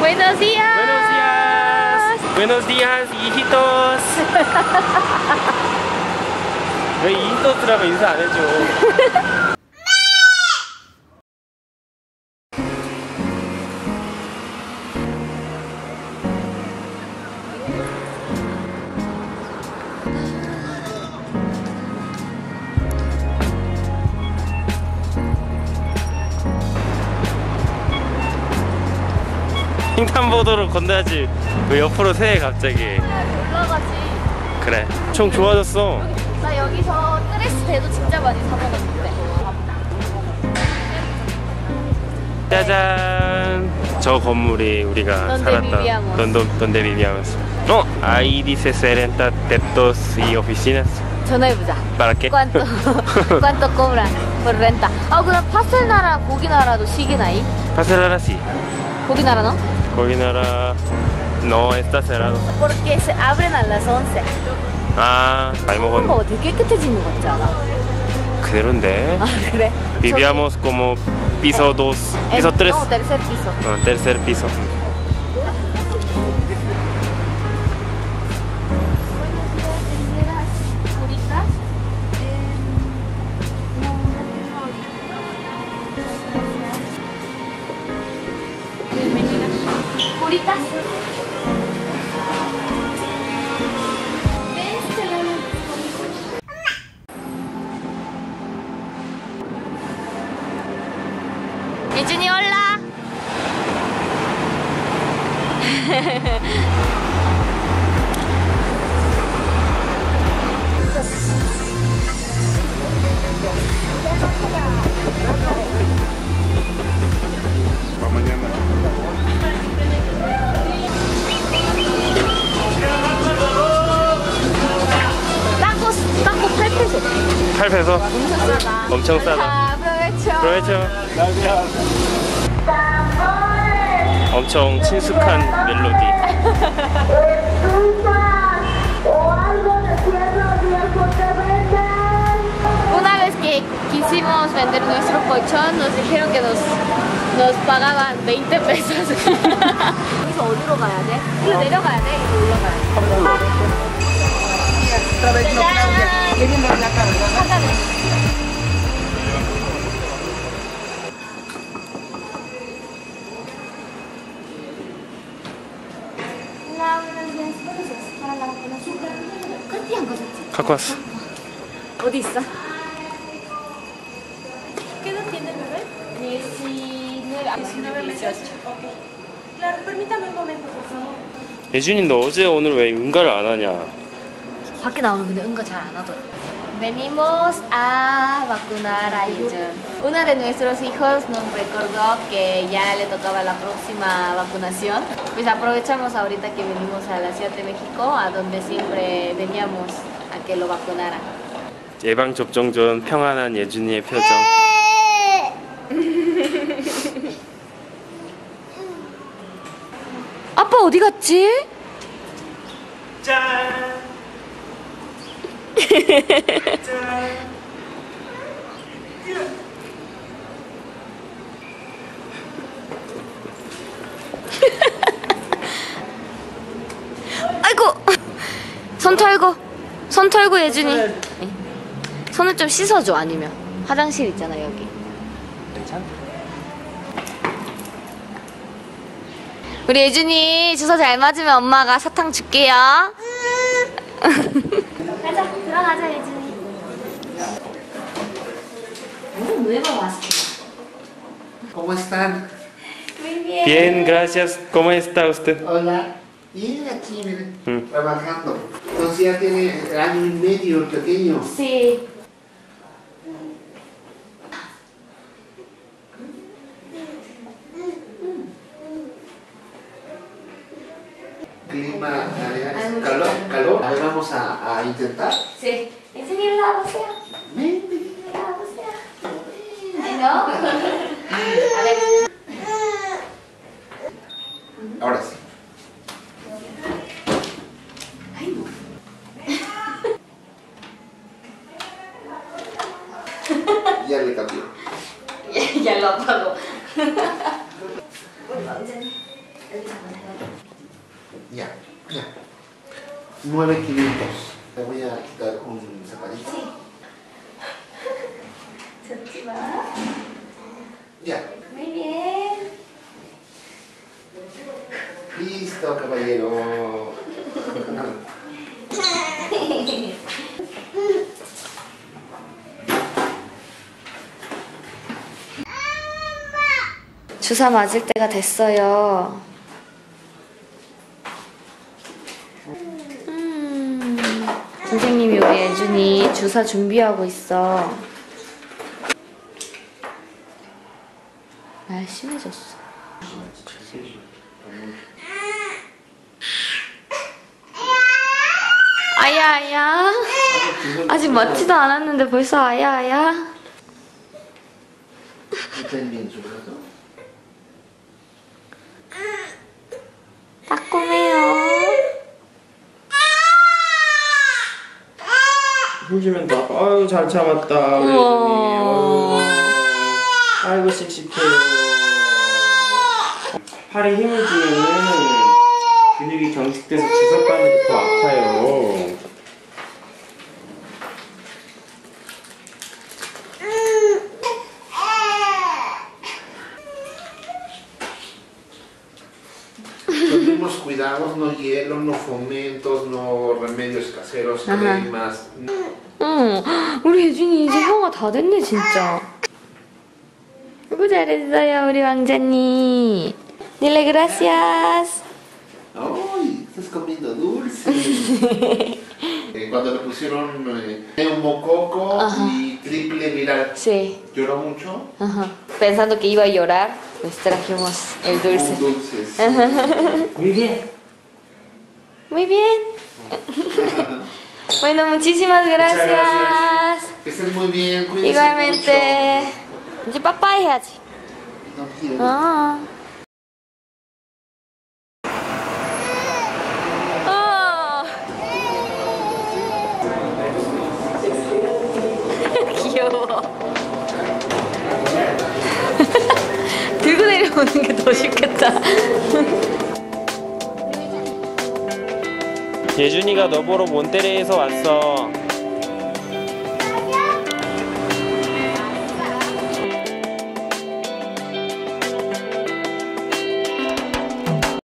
Buenos días. Buenos días. Buenos días, hijitos. 왜 hijitos 인사 안 해줘? 횡단보도로 건너야지 왜 옆으로 새 갑자기 올라가지. 그래 총 좋아졌어 나 여기서 드레스 대도 진짜 많이 사 먹었는데. 짜잔 저 건물이 우리가 살았던 donde, donde vivíamos 어? ahí dice 40 tetos y oficinas 전화해보자. ¿para qué? ¿Cuánto, cuánto cobran por renta? 아 그럼 파셀 나라 고기 나라도 시기 나이? 파셀라라 sí 고기 나라 너? 거기 나라 no está cerrado Porque se abren a las 11. 아 많이 뭔가 먹었네 되게 깨끗해진 것 같지 않아? 그대로인데 아 그래? vivíamos como piso 2 piso 3 No, tercer piso. 어, tercer piso Puritas. 예준이 올라. 엄청 싸다 아. 그렇죠 엄청 친숙한 멜로디 Una vez que quisimos vender nuestro colchón, nos dijeron que nos, nos pagaban 20 pesos. 여기서 어디로 가야 돼? 이리로 내려가야 돼? 이리로 올라가야 돼? 커피 한 거졌지? 갖 고 왔어 어디 있어? ¿Qué edad tiene el bebé? 19, 18. Claro, permítame un momento, por favor. 예준이 너 어제 오늘 왜 응가를 안 하냐 밖에 나오면 근데 응가 잘 안 하더라. Venimos a vacunar a Yejun. Una de nuestros hijos nos recordó que ya le tocaba la próxima vacunación. Pues aprovechamos ahorita que venimos a la Ciudad de México, a donde siempre veníamos Que lo vacunaran. 예방 접종 전 평안한 예준이의 표정 아빠 어디 갔지? 짠 아이고 손 털고 손 털고 예준이. 손을 좀 씻어줘 아니면. 화장실 있잖아 여기. 우리 예준이 주소 잘 맞으면 엄마가 사탕 줄게요. 가자 들어가자 예준이. Muy bien Bien, gracias. ¿Cómo está usted? Hola. bien aquí, mire, mm. trabajando. Entonces ya tiene año y medio el pequeño. Sí. Clima, ¿eh? calor, calor. A vamos a, intentar. Sí. Enseñar la docea. ya le cambió. ya, ya lo apagó. ya, ya. 9500. Le voy a quitar un zapallito. Sí. Ya. Muy bien. Listo, caballero. 주사 맞을 때가 됐어요. 음, 선생님이 우리 예준이 주사 준비하고 있어. 날 심해졌어. 아야 아야 아직 맞지도 않았는데 벌써 아야 아야 힘주면 더 아파. 아유 잘 참았다 우리. 아유, 아이고 씩씩해요. 팔에 힘을 주면은 근육이 경직돼서 주석감이 더 아파 fomentos, no remedios caseros, Ajá. cremas. 응, 우리 예준이 이제 형아 다 됐네 진짜. 아이고 잘했어요 우리 왕자님. Dile gracias. ¡Ay! Estás comiendo dulce. Eh, Cuando le pusieron eh, neumococo y triple viral, Sí. ¿lloró mucho? Ajá. Pensando que iba a llorar, pues trajimos el dulce. Con dulces. Muy bien. Muy bien. bueno, muchísimas gracias. gracias. Que estés muy bien, cuídense Igualmente. 이제 빠빠이 해야지. mucho. No quiero. 아. 아. 귀여워. 들고 내려오는 게 더 쉽겠다. 예준이가 너 보러 몬테레에서 왔어.